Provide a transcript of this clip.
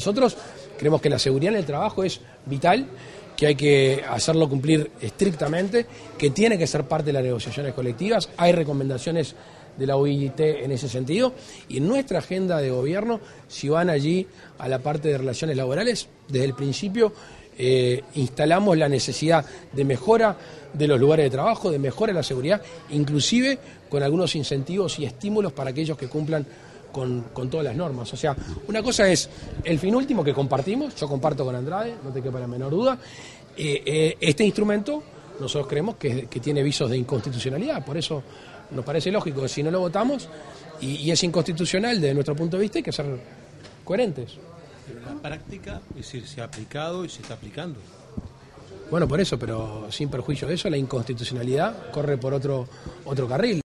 Nosotros creemos que la seguridad en el trabajo es vital, que hay que hacerlo cumplir estrictamente, que tiene que ser parte de las negociaciones colectivas. Hay recomendaciones de la OIT en ese sentido. Y en nuestra agenda de gobierno, si van allí a la parte de relaciones laborales, desde el principio eh, instalamos la necesidad de mejora de los lugares de trabajo, de mejora de la seguridad, inclusive con algunos incentivos y estímulos para aquellos que cumplan con, todas las normas. O sea, una cosa es el fin último que compartimos, yo comparto con Andrade, no te quepa la menor duda, eh, eh, este instrumento nosotros creemos que, tiene visos de inconstitucionalidad, por eso nos parece lógico que si no lo votamos y, es inconstitucional desde nuestro punto de vista hay que ser coherentes. Pero la práctica, es decir, se ha aplicado y se está aplicando. Bueno, por eso, pero sin perjuicio de eso, la inconstitucionalidad corre por otro, otro carril.